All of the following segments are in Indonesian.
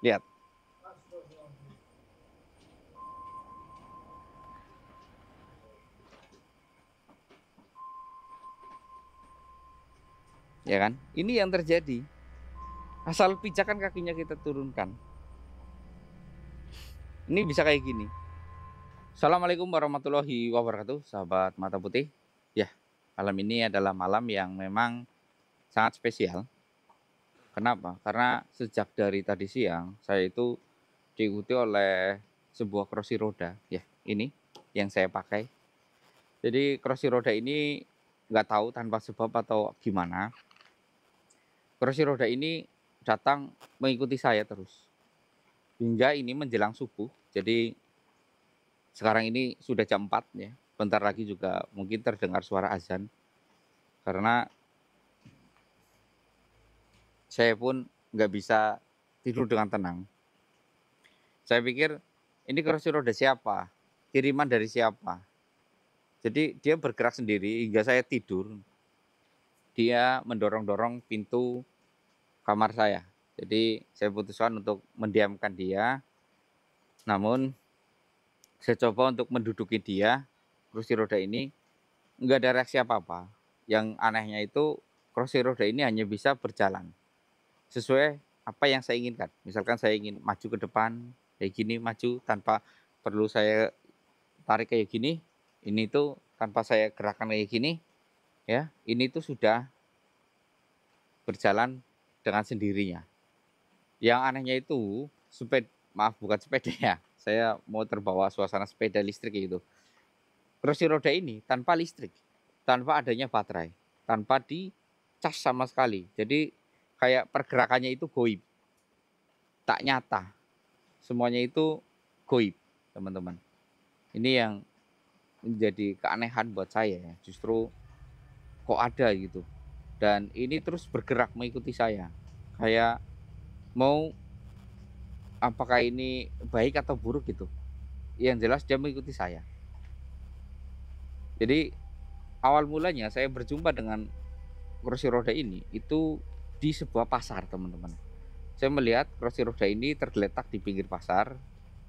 lihat. Ya kan? Ini yang terjadi. Asal pijakan kakinya kita turunkan. Ini bisa kayak gini. Assalamualaikum warahmatullahi wabarakatuh sahabat mata putih. Ya malam ini adalah malam yang memang sangat spesial kenapa karena sejak dari tadi siang saya itu diikuti oleh sebuah krosi roda ya ini yang saya pakai jadi krosi roda ini nggak tahu tanpa sebab atau gimana kursi roda ini datang mengikuti saya terus. Hingga ini menjelang subuh. Jadi sekarang ini sudah jam 4 ya. Bentar lagi juga mungkin terdengar suara azan. Karena saya pun nggak bisa tidur dengan tenang. Saya pikir ini kursi roda siapa? Kiriman dari siapa? Jadi dia bergerak sendiri hingga saya tidur. Dia mendorong-dorong pintu kamar saya. Jadi saya putuskan untuk mendiamkan dia. Namun saya coba untuk menduduki dia, kursi roda ini nggak ada reaksi apa-apa. Yang anehnya itu kursi roda ini hanya bisa berjalan sesuai apa yang saya inginkan. Misalkan saya ingin maju ke depan, kayak gini maju tanpa perlu saya tarik kayak gini. Ini tuh tanpa saya gerakan kayak gini, ya. Ini tuh sudah berjalan dengan sendirinya. Yang anehnya itu sepeda, maaf bukan sepeda ya, saya mau terbawa suasana sepeda listrik gitu. Kursi roda ini tanpa listrik, tanpa adanya baterai, tanpa dicas sama sekali. Jadi kayak pergerakannya itu goib, tak nyata. Semuanya itu goib, teman-teman. Ini yang menjadi keanehan buat saya ya. Justru kok ada gitu dan ini terus bergerak mengikuti saya kayak mau apakah ini baik atau buruk gitu yang jelas dia mengikuti saya jadi awal mulanya saya berjumpa dengan kursi roda ini itu di sebuah pasar teman-teman saya melihat kursi roda ini tergeletak di pinggir pasar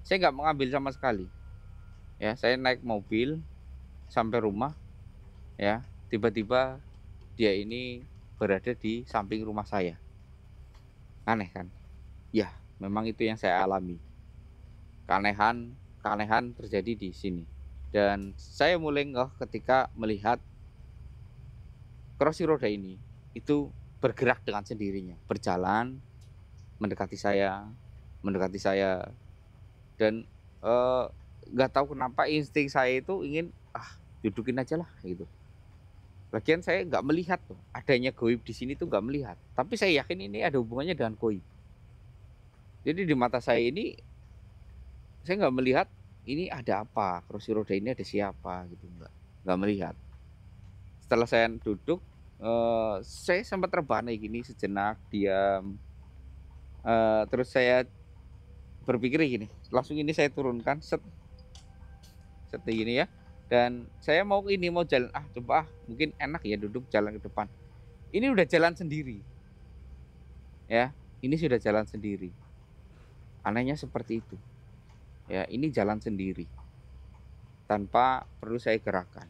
saya nggak mengambil sama sekali ya saya naik mobil sampai rumah ya tiba-tiba dia ini berada di samping rumah saya. Aneh kan? Ya, memang itu yang saya alami. Keanehan, keanehan terjadi di sini. Dan saya mulai ngeh ketika melihat kursi roda ini itu bergerak dengan sendirinya, berjalan mendekati saya, mendekati saya dan eh, nggak uh, tahu kenapa insting saya itu ingin ah dudukin aja lah gitu Lagian saya nggak melihat tuh adanya goib di sini tuh nggak melihat. Tapi saya yakin ini ada hubungannya dengan goib. Jadi di mata saya ini saya nggak melihat ini ada apa, kursi roda ini ada siapa gitu nggak nggak melihat. Setelah saya duduk, eh, saya sempat terbahan kayak gini sejenak diam. Eh, terus saya berpikir gini, langsung ini saya turunkan set. Set gini ya. Dan saya mau ini mau jalan ah coba ah mungkin enak ya duduk jalan ke depan. Ini udah jalan sendiri. Ya ini sudah jalan sendiri. Anehnya seperti itu. Ya ini jalan sendiri. Tanpa perlu saya gerakan.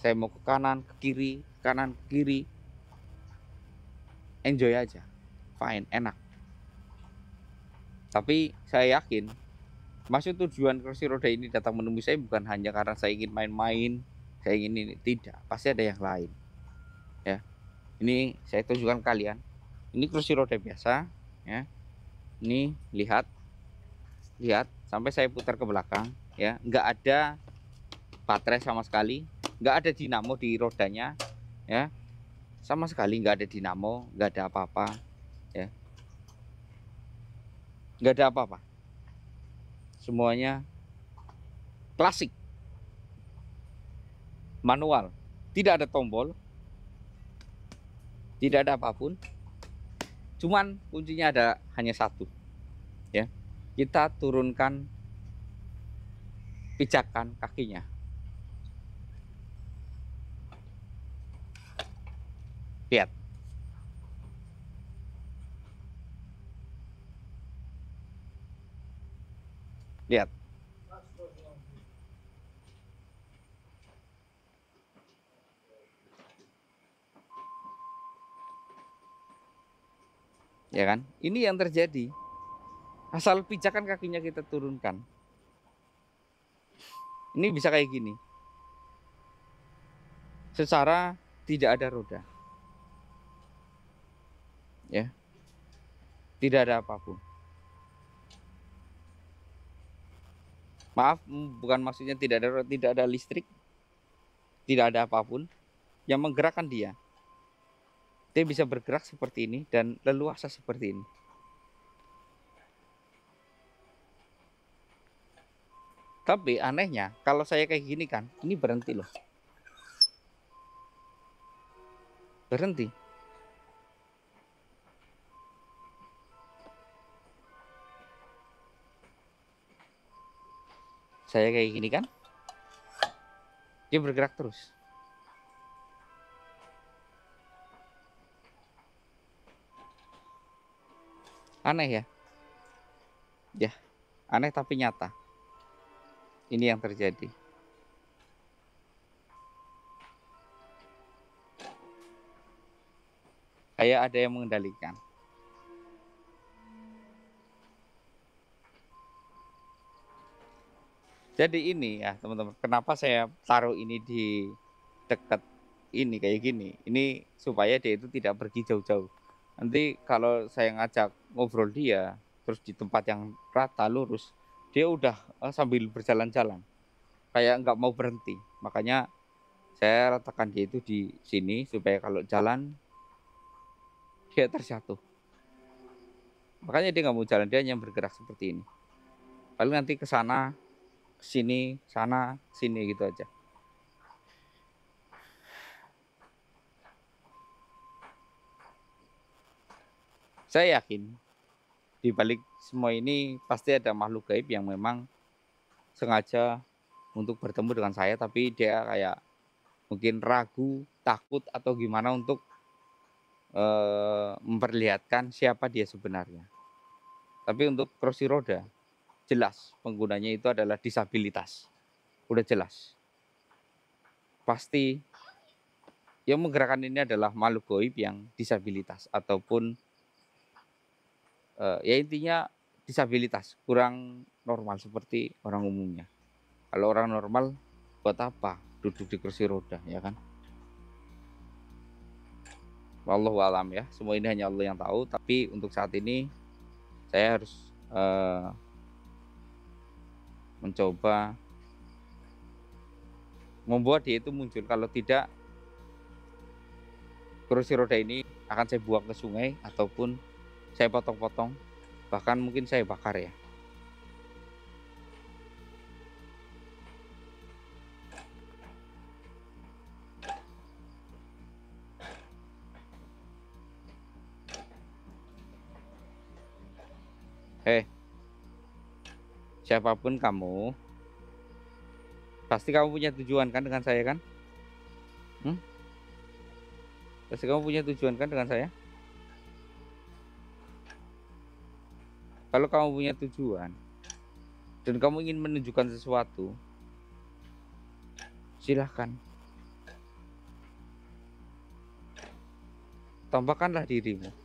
Saya mau ke kanan ke kiri kanan kiri enjoy aja fine enak tapi saya yakin Maksud tujuan kursi roda ini datang menemui saya bukan hanya karena saya ingin main-main, saya ingin ini tidak, pasti ada yang lain. Ya. Ini saya tunjukkan kalian. Ini kursi roda biasa, ya. Ini lihat. Lihat sampai saya putar ke belakang, ya. Enggak ada baterai sama sekali, enggak ada dinamo di rodanya, ya. Sama sekali enggak ada dinamo, enggak ada apa-apa, ya. Enggak ada apa-apa. Semuanya klasik. Manual. Tidak ada tombol. Tidak ada apa pun. Cuman kuncinya ada hanya satu ya. Kita turunkan pijakan kakinya lihat Lihat. Ya kan? Ini yang terjadi. Asal pijakan kakinya kita turunkan. Ini bisa kayak gini. Secara tidak ada roda. Ya. Tidak ada apa pun. Maaf, bukan maksudnya tidak ada tidak ada listrik, tidak ada apa pun yang menggerakkan dia. Dia bisa bergerak seperti ini dan leluasa seperti ini. Tapi anehnya, kalau saya kayak gini kan, ini berhenti loh. Berhenti. Saya kayak gini kan, dia bergerak terus. Aneh ya? Ya, aneh tapi nyata. Ini yang terjadi. Kayak ada yang mengendalikan. Jadi ini ya teman-teman, kenapa saya taruh ini di dekat ini kayak gini? Ini supaya dia itu tidak pergi jauh-jauh. Nanti kalau saya ngajak ngobrol dia terus di tempat yang rata lurus dia udah uh, sambil berjalan-jalan. Kayak nggak mau berhenti. Makanya saya ratakan dia itu di sini supaya kalau jalan dia terjatuh. Makanya dia nggak mau jalan dia hanya bergerak seperti ini. Paling nanti ke sana sini sana sini gitu aja Saya yakin di balik semua ini pasti ada makhluk gaib yang memang sengaja untuk bertemu dengan saya tapi dia kayak mungkin ragu, takut atau gimana untuk uh, memperlihatkan siapa dia sebenarnya. Tapi untuk kursi roda jelas penggunanya itu adalah disabilitas. Udah jelas. Pasti yang menggerakkan ini adalah makhluk gaib yang disabilitas ataupun uh, ya intinya disabilitas kurang normal seperti orang umumnya kalau orang normal buat apa duduk di kursi roda ya kan Allah alam ya semua ini hanya Allah yang tahu tapi untuk saat ini saya harus uh, mencoba membuat dia itu muncul. Kalau tidak kursi roda ini akan saya buang ke sungai ataupun saya potong-potong. Bahkan mungkin saya bakar ya siapa pun kamu, pasti kamu punya tujuan kan dengan saya kan? Hmm? Pasti kamu punya tujuan kan dengan saya? Kalau kamu punya tujuan dan kamu ingin menunjukkan sesuatu, silahkan. Tampakkanlah dirimu.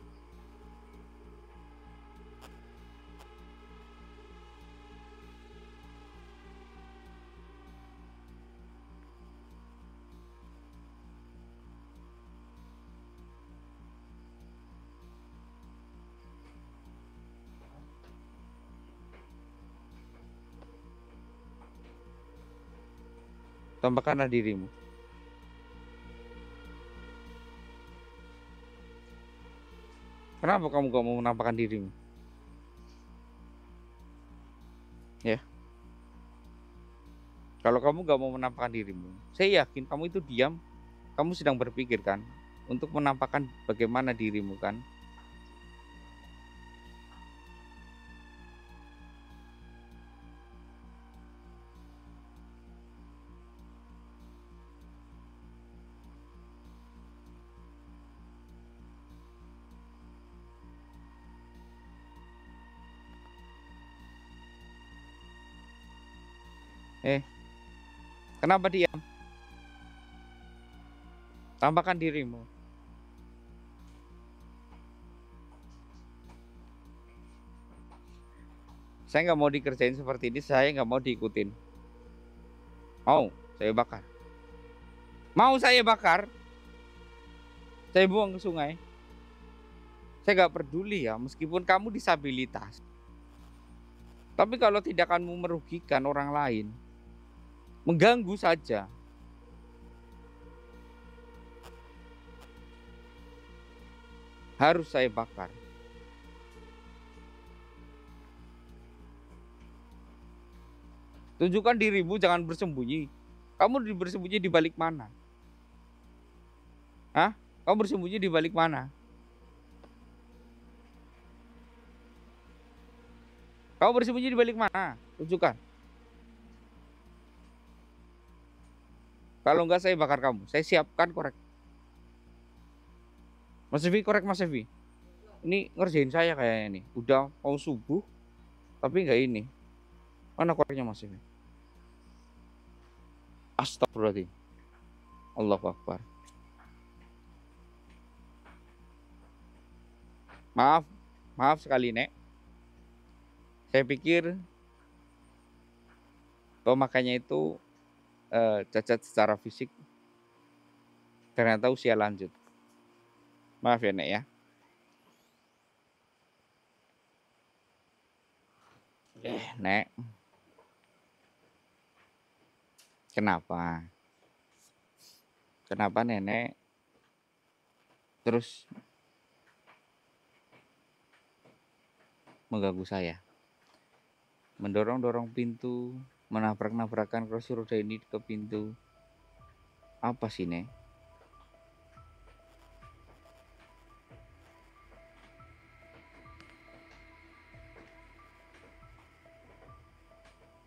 Tampakkanlah dirimu. Kenapa kamu gak mau menampakkan dirimu? Ya. Kalau kamu gak mau menampakkan dirimu, saya yakin kamu itu diam. Kamu sedang berpikir kan untuk menampakkan bagaimana dirimu kan. Eh, kenapa diam? Tampakkan dirimu. Saya nggak mau dikerjain seperti ini, saya nggak mau diikutin. Mau, saya bakar. Mau saya bakar, saya buang ke sungai. Saya nggak peduli ya, meskipun kamu disabilitas. Tapi kalau tidak akan merugikan orang lain, mengganggu saja. Harus saya bakar. Tunjukkan dirimu, jangan bersembunyi. Kamu bersembunyi di balik mana? Hah? Kamu bersembunyi di balik mana? Kamu bersembunyi di balik mana? Tunjukkan. Kalau enggak saya bakar kamu. Saya siapkan korek. Mas Evi korek Mas Evi. Ini ngerjain saya kayaknya nih. Udah mau subuh tapi enggak ini. Mana koreknya Mas Evi? Astagfirullahaladzim. Allahu Akbar. Maaf, maaf sekali Nek. Saya pikir bahwa makanya itu eh, cacat secara fisik ternyata usia lanjut. Maaf ya Nek ya. Eh, Nek. Kenapa? Kenapa nenek terus mengganggu saya? Mendorong-dorong pintu, menabrak-nabrakan kursi roda ini ke pintu. Apa sih, Nek?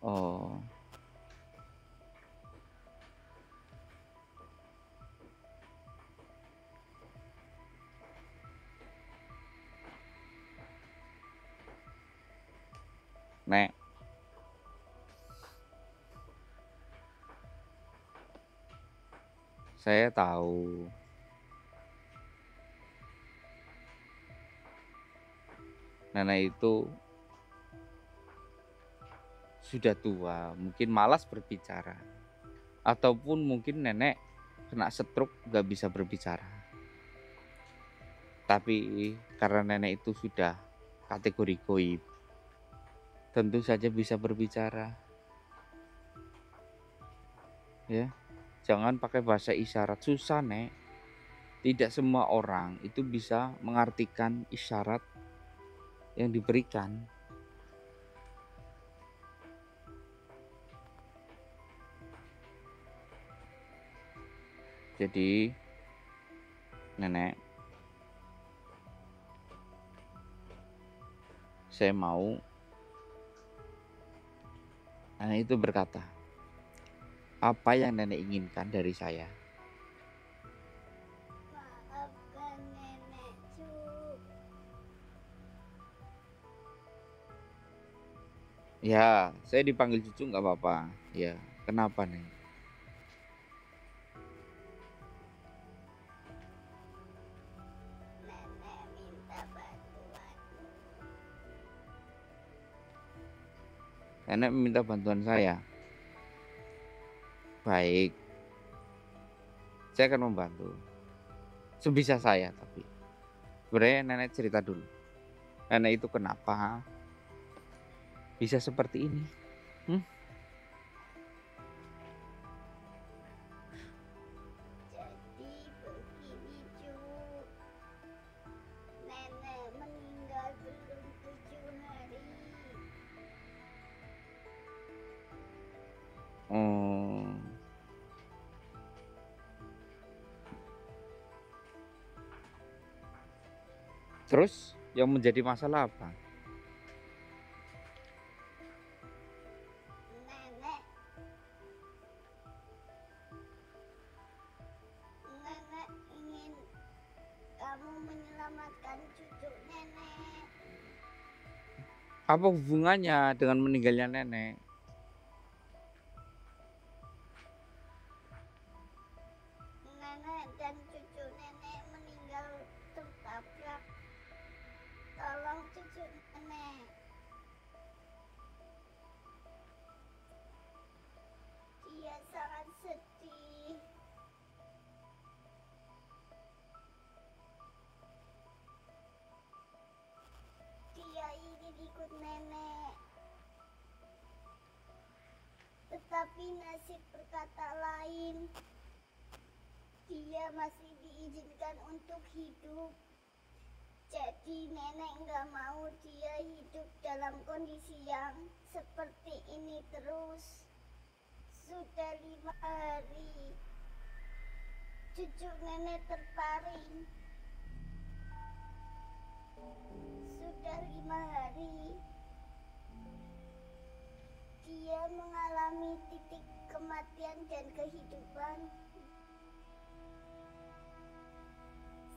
Oh. Saya tahu. Nenek itu sudah tua, mungkin malas berbicara. Ataupun mungkin nenek kena stroke gak bisa berbicara. Tapi karena nenek itu sudah kategori goib, tentu saja bisa berbicara. Ya, jangan pakai bahasa isyarat susah, Nek. Tidak semua orang itu bisa mengartikan isyarat yang diberikan. Jadi, nenek, saya mau Nenek itu berkata, "Apa yang nenek inginkan dari saya?" Maafkan nenek cu. Ya, saya dipanggil cucu nggak apa-apa. Ya, kenapa nih? Nenek minta. Nenek meminta bantuan saya. Baik, saya akan membantu. Sebisa saya tapi. Sebenarnya nenek cerita dulu. Nenek itu kenapa bisa seperti ini? Jadi terus yang menjadi masalah apa? Nenek. Nenek ingin kamu menyelamatkan cucu nenek. Apa hubungannya dengan meninggalnya nenek? Nasib berkata lain. Dia masih diizinkan untuk hidup. Jadi nenek nggak mau dia hidup dalam kondisi yang seperti ini terus. Sudah lima hari, cucu nenek terparing. Sudah lima hari, dia mengalami titik kematian dan kehidupan.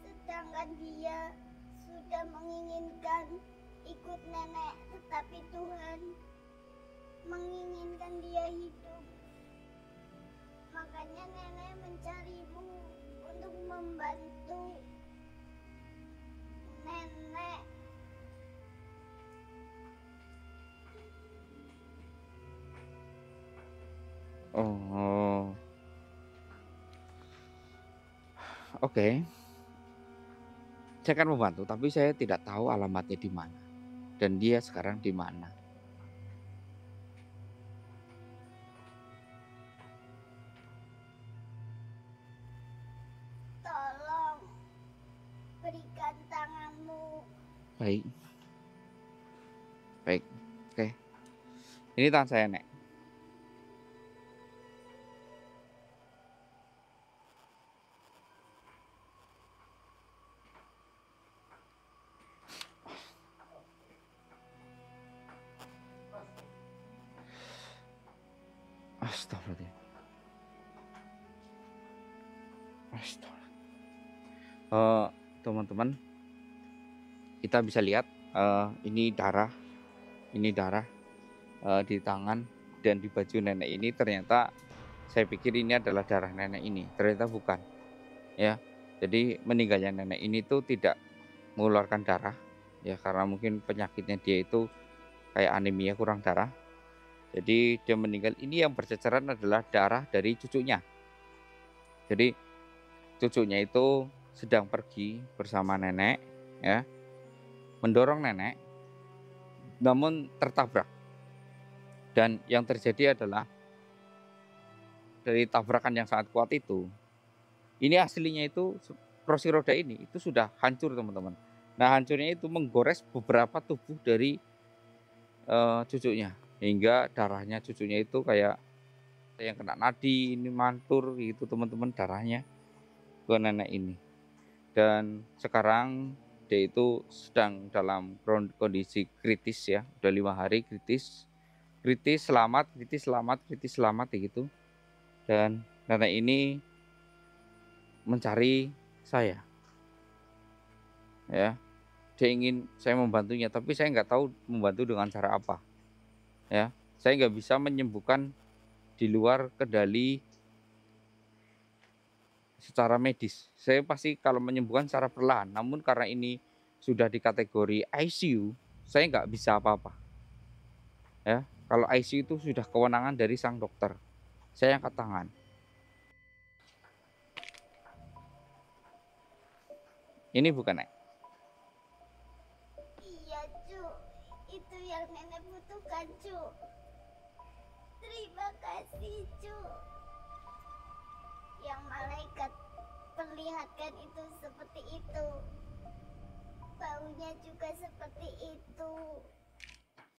Sedangkan dia sudah menginginkan ikut nenek, tetapi Tuhan menginginkan dia hidup. Makanya nenek mencarimu untuk membantu nenek. Oh. Oke. Saya akan membantu, tapi saya tidak tahu alamatnya di mana. Dan dia sekarang di mana. Tolong berikan tanganmu. Baik. Baik. Oke. Ini tangan saya, Nek. Astagfirullah. Astagfirullah. Eh, teman-teman, kita bisa lihat eh, ini darah, ini darah eh, di tangan dan di baju nenek ini ternyata saya pikir ini adalah darah nenek ini, ternyata bukan, ya. Jadi meninggalnya nenek ini tuh tidak mengeluarkan darah, ya karena mungkin penyakitnya dia itu kayak anemia kurang darah. Jadi dia meninggal. Ini yang berceceran adalah darah dari cucunya. Jadi cucunya itu sedang pergi bersama nenek ya. Mendorong nenek namun tertabrak. Dan yang terjadi adalah dari tabrakan yang sangat kuat itu ini aslinya itu kursi roda ini itu sudah hancur teman-teman. Nah hancurnya itu menggores beberapa tubuh dari eh, cucunya hingga darahnya cucunya itu kayak yang kena nadi ini mantur gitu teman-teman darahnya ke nenek ini. Dan sekarang dia itu sedang dalam kondisi kritis ya udah lima hari kritis. Kritis selamat kritis selamat kritis selamat gitu. Dan nenek ini mencari saya. Ya dia ingin saya membantunya tapi saya nggak tahu membantu dengan cara apa ya saya nggak bisa menyembuhkan di luar kendali secara medis. Saya pasti kalau menyembuhkan secara perlahan. Namun karena ini sudah di kategori ICU, saya nggak bisa apa-apa. Ya, kalau ICU itu sudah kewenangan dari sang dokter. Saya angkat tangan. Ini bukan. Cu. Terima kasih, Cu. Yang malaikat perlihatkan itu seperti itu. Baunya juga seperti itu.